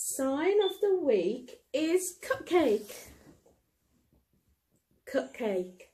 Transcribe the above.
Sign of the week is cupcake. Cupcake.